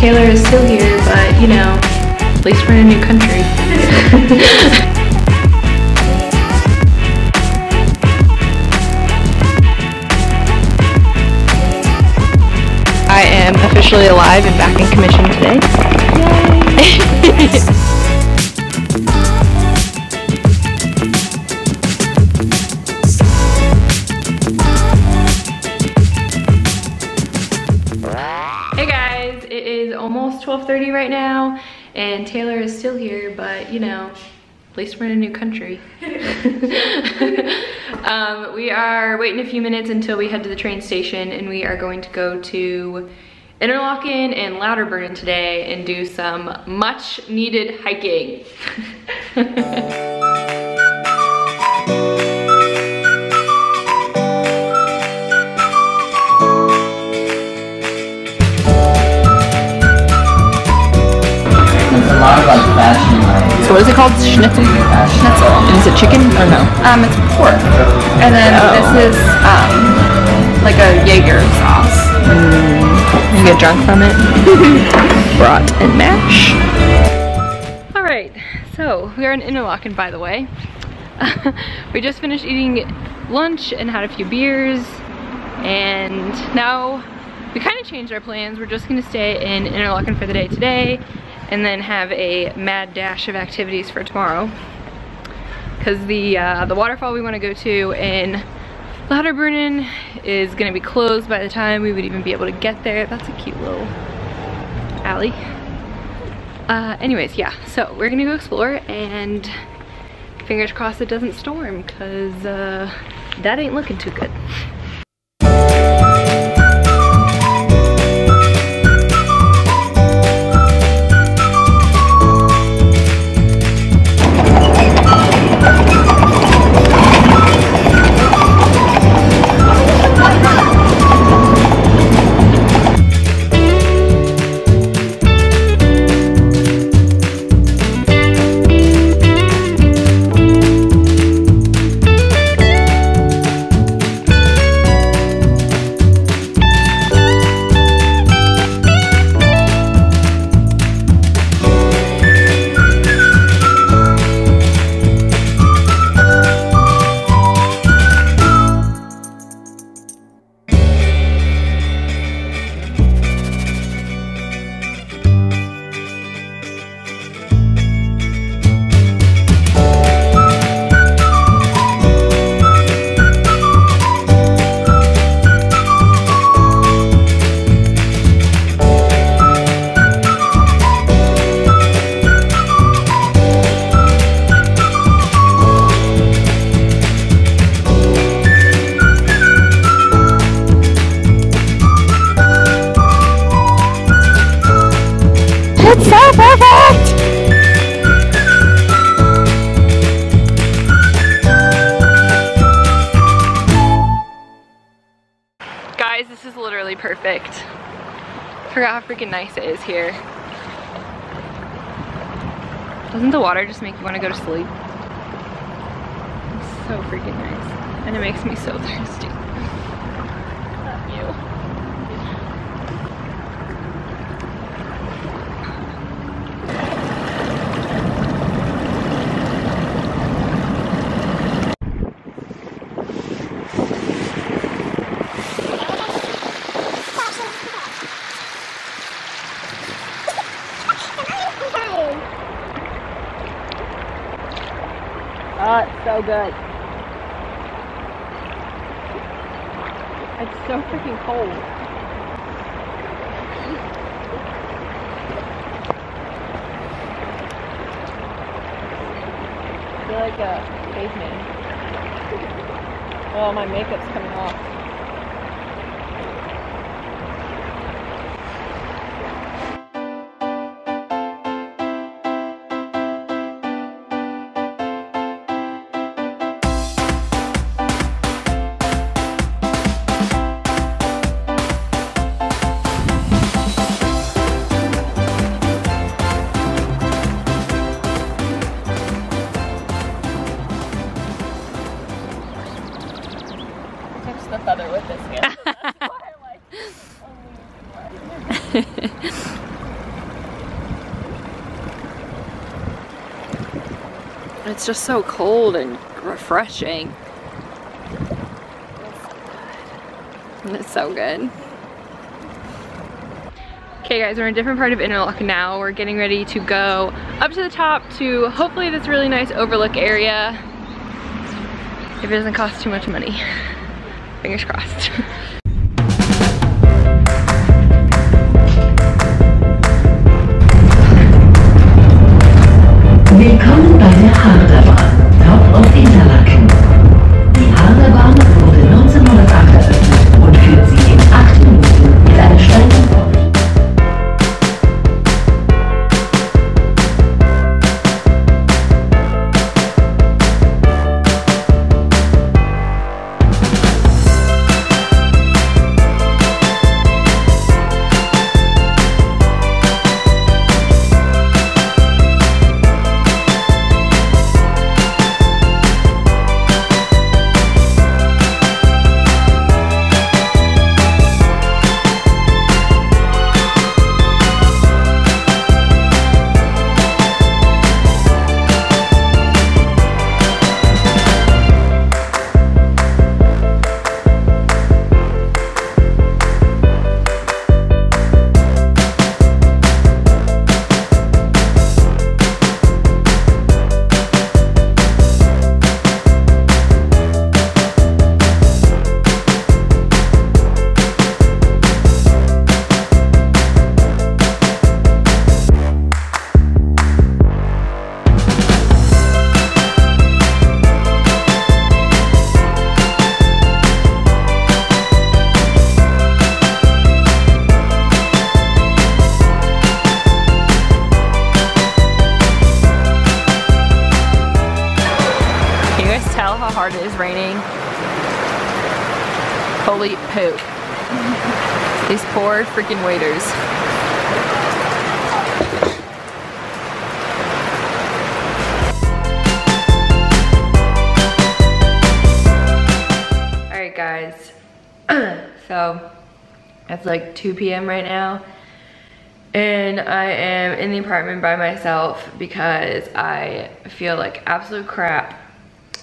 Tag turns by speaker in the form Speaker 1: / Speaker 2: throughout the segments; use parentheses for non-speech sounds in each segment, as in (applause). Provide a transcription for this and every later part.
Speaker 1: Taylor is still here, but you know, at least we're in a new country. (laughs) I am officially alive and back in commission today. Yay! (laughs) Hey guys, it is almost 12.30 right now and Taylor is still here, but you know, at least we're in a new country. (laughs) (laughs) um, we are waiting a few minutes until we head to the train station and we are going to go to Interlaken and Lauterbrunnen today and do some much needed hiking. (laughs)
Speaker 2: So what is it called? Schnitzel? Schnitzel. And is it chicken or no?
Speaker 3: Um, it's pork. And then
Speaker 2: Oh.
Speaker 3: this is um, like a Jaeger sauce.
Speaker 2: You get drunk from it? (laughs) Brat and mash. All right, so we are in Interlaken, by the way. (laughs) we just finished eating lunch and had a few beers, and now we kind of changed our plans. We're just gonna stay in Interlaken for the day today, and then have a mad dash of activities for tomorrow. Because the uh, the waterfall we want to go to in Lauterbrunnen is gonna be closed by the time we would even be able to get there. That's a cute little alley. Uh, anyways, yeah, so we're gonna go explore and fingers crossed it doesn't storm because uh, that ain't looking too good. Freaking nice it is here. Doesn't the water just make you want to go to sleep? It's so freaking nice. And it makes me so (laughs) thirsty. Love you. Oh, it's good. It's so freaking cold. I feel like a caveman. Oh, my makeup's coming off. with this (laughs)
Speaker 3: it's just so cold and refreshing. It's so good. Okay guys, we're in a different part of Interlaken now. We're getting ready to go up to the top to hopefully this really nice overlook area. If it doesn't cost too much money. Fingers crossed.
Speaker 4: Willkommen bei der Harderbahn, Hauptort Interlaken. Die Harderbahn
Speaker 3: Poop. These poor freaking waiters.
Speaker 2: Alright guys, (clears throat) so it's like 2 p.m. right now and I am in the apartment by myself because I feel like absolute crap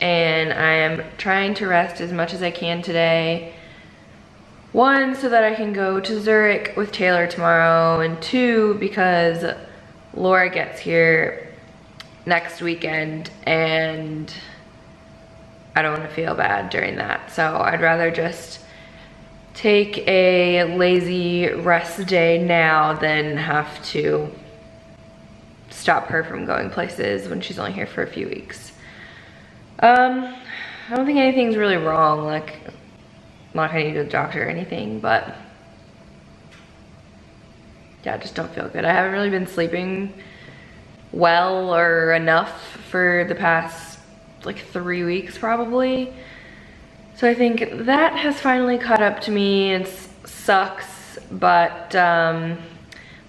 Speaker 2: and I am trying to rest as much as I can today. One, so that I can go to Zurich with Taylor tomorrow and two, because Laura gets here next weekend and I don't want to feel bad during that. So I'd rather just take a lazy rest day now than have to stop her from going places when she's only here for a few weeks. Um, I don't think anything's really wrong. Like, Not gonna need a doctor or anything, but yeah, I just don't feel good. I haven't really been sleeping well or enough for the past like three weeks probably. So I think that has finally caught up to me. It sucks, but um,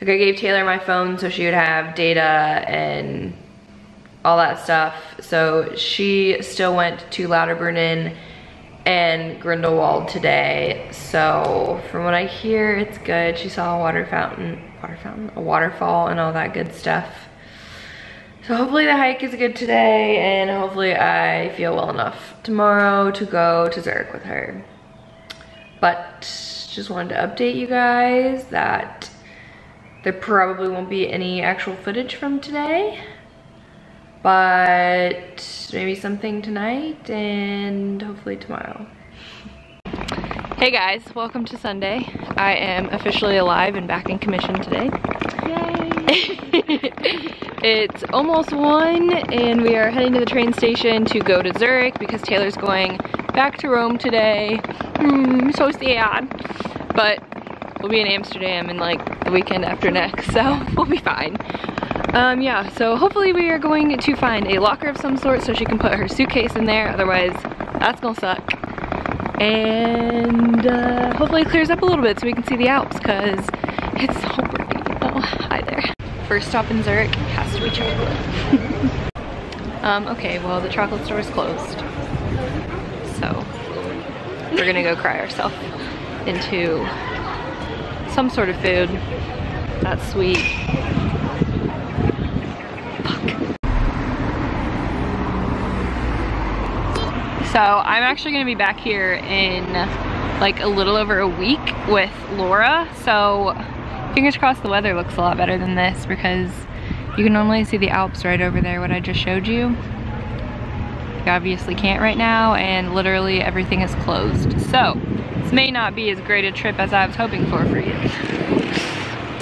Speaker 2: like I gave Taylor my phone so she would have data and all that stuff. So she still went to Lauterbrunnen and Grindelwald today. So from what I hear, it's good. She saw a water fountain, water fountain, a waterfall and all that good stuff. So hopefully the hike is good today and hopefully I feel well enough tomorrow to go to Zurich with her. But just wanted to update you guys that there probably won't be any actual footage from today, but maybe something tonight and hopefully tomorrow.
Speaker 3: Hey guys, welcome to Sunday. I am officially alive and back in commission today. Yay! (laughs) It's almost one and we are heading to the train station to go to Zurich because Taylor's going back to Rome today. Hmm, so sad. But we'll be in Amsterdam in like the weekend after next, (laughs) so we'll be fine. Um, yeah, so hopefully we are going to find a locker of some sort so she can put her suitcase in there, otherwise that's gonna suck. And uh, hopefully it clears up a little bit so we can see the Alps because it's so pretty. Oh, hi there. First stop in Zurich has to be chocolate. (laughs) um, okay, well the chocolate store is closed. So we're gonna go cry ourselves into some sort of food that's sweet.
Speaker 2: So I'm actually gonna be back here in like a little over a week with Laura. So fingers crossed the weather looks a lot better than this because you can normally see the Alps right over there, what I just showed you. You obviously can't right now and literally everything is closed. So this may not be as great a trip as I was hoping for for you.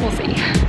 Speaker 2: We'll see.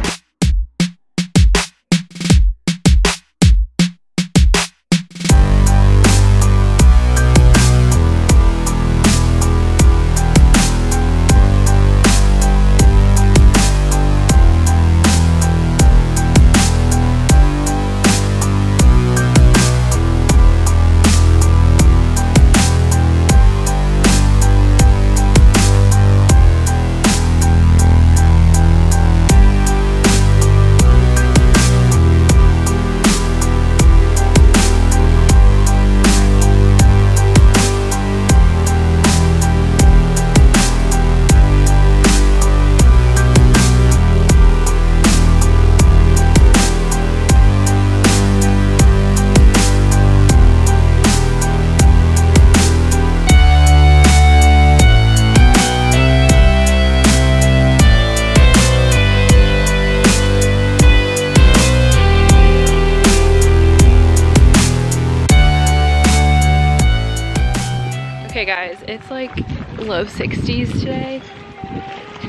Speaker 2: 60s today.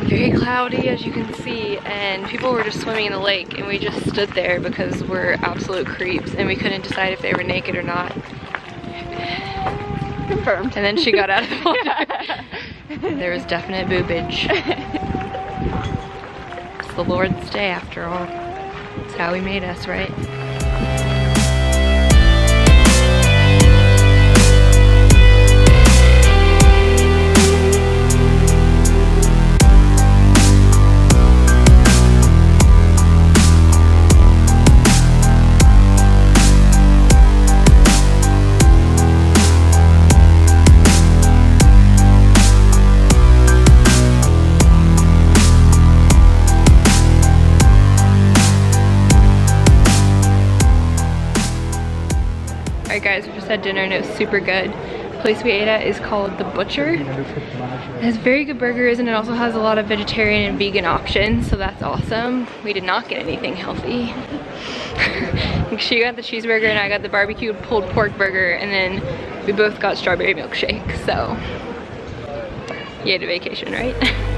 Speaker 2: Very cloudy as you can see and people were just swimming in the lake and we just stood there because we're absolute creeps and we couldn't decide if they were naked or not.
Speaker 3: Confirmed.
Speaker 2: And then she got out of the (laughs) water. there was definite boobage. it's the Lord's day after all. It's how he made us, right? Alright guys, we just had dinner and it was super good. The place we ate at is called The Butcher. It has very good burgers and it also has a lot of vegetarian and vegan options, so that's awesome. We did not get anything healthy. (laughs) she got the cheeseburger and I got the barbecued pulled pork burger and then we both got strawberry milkshake, so had a vacation, right? (laughs)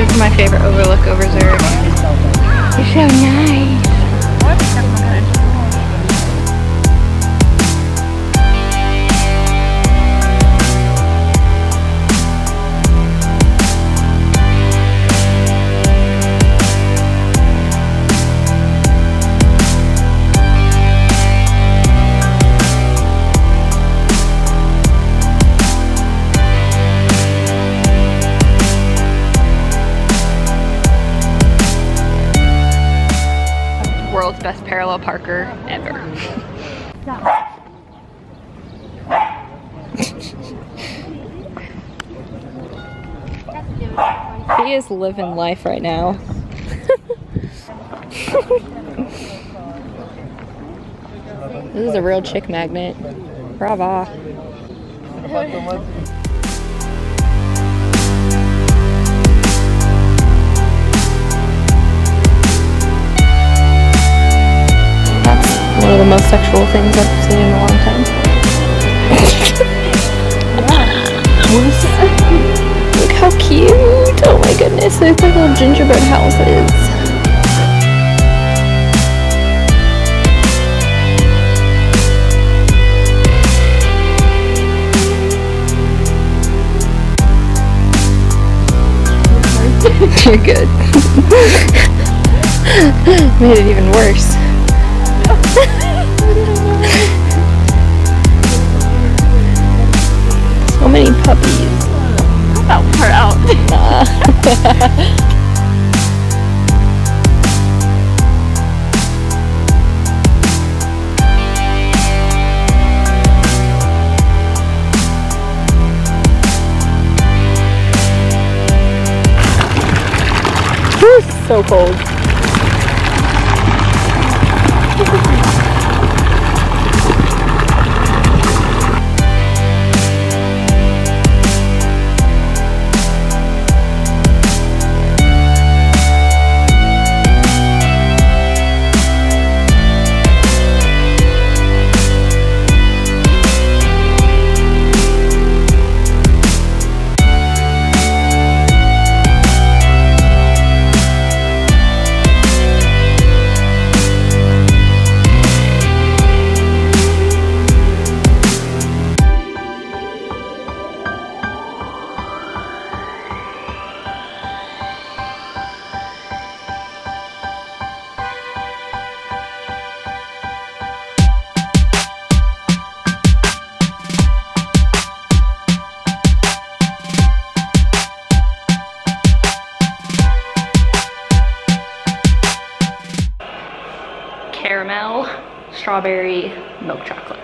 Speaker 2: This is my favorite overlook over Zurich. It's so nice. Best parallel parker ever. (laughs) he is living life right now. (laughs) this is a real chick magnet. Brava. One of the most sexual things I've seen in a long time. (laughs) Look how cute! Oh my goodness, look like little gingerbread houses. (laughs) You're good. (laughs) Made it even worse. many puppies.
Speaker 3: Cut that part out. (laughs)
Speaker 2: So cold. Caramel, strawberry, milk chocolate.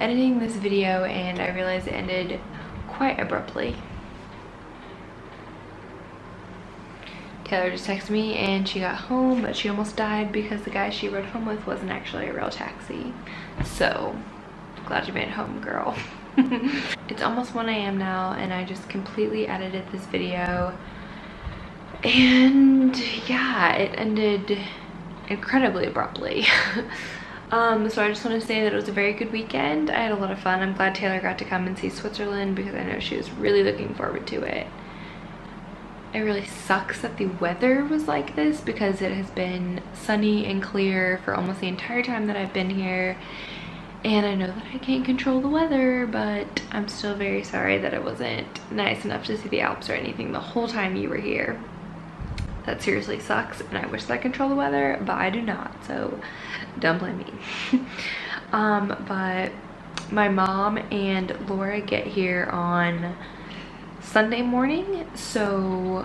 Speaker 2: Editing this video and I realized it ended quite abruptly. Taylor just texted me and she got home but she almost died because the guy she rode home with wasn't actually a real taxi. So, glad you made it home girl. (laughs) it's almost 1 a.m. now and I just completely edited this video and yeah, it ended incredibly abruptly. (laughs) um, so I just want to say that it was a very good weekend. I had a lot of fun. I'm glad Taylor got to come and see Switzerland because I know she was really looking forward to it. It really sucks that the weather was like this because it has been sunny and clear for almost the entire time that I've been here. And I know that I can't control the weather, but I'm still very sorry that it wasn't nice enough to see the Alps or anything the whole time you were here that seriously sucks and I wish that I control the weather but I do not so don't blame me. (laughs) Um but my mom and Laura get here on Sunday morning so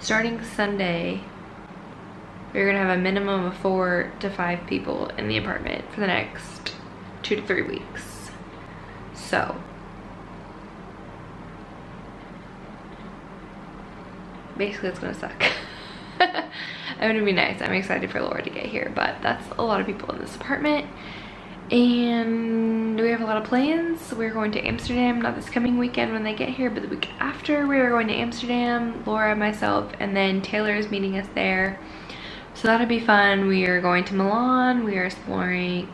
Speaker 2: starting Sunday we're gonna have a minimum of four to five people in the apartment for the next two to three weeks. So basically it's gonna suck (laughs) (laughs) it would be nice. I'm excited for Laura to get here, but that's a lot of people in this apartment. And we have a lot of plans. We're going to Amsterdam, not this coming weekend when they get here, but the week after we are going to Amsterdam, Laura, myself, and then Taylor is meeting us there. So that'll be fun. We are going to Milan. We are exploring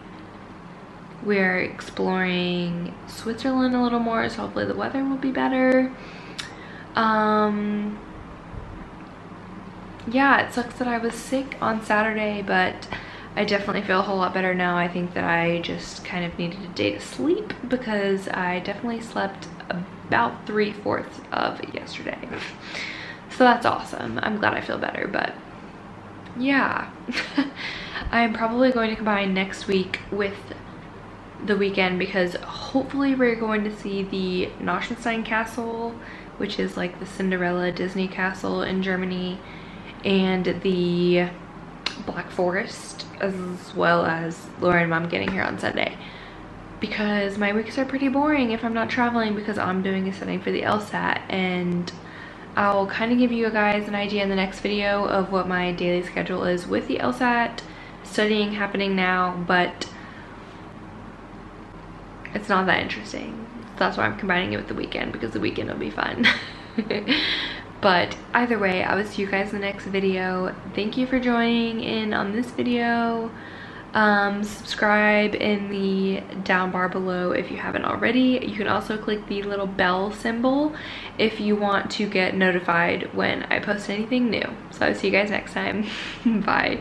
Speaker 2: we are exploring Switzerland a little more, so hopefully the weather will be better. Um, yeah, it sucks that I was sick on Saturday, but I definitely feel a whole lot better now. I think that I just kind of needed a day to sleep because I definitely slept about three-fourths of yesterday. So that's awesome. I'm glad I feel better, but yeah. (laughs) I'm probably going to combine next week with the weekend because hopefully we're going to see the Neuschwanstein Castle, which is like the Cinderella Disney castle in Germany and the Black Forest as well as Laura and mom getting here on Sunday. Because my weeks are pretty boring if I'm not traveling because I'm doing a setting for the LSAT and I'll kind of give you guys an idea in the next video of what my daily schedule is with the LSAT studying happening now but it's not that interesting. That's why I'm combining it with the weekend because the weekend will be fun (laughs) but either way i will see you guys in the next video. Thank you for joining in on this video. Um, subscribe in the down bar below if you haven't already. You can also click the little bell symbol if you want to get notified when i post anything new. So i'll see you guys next time. (laughs) Bye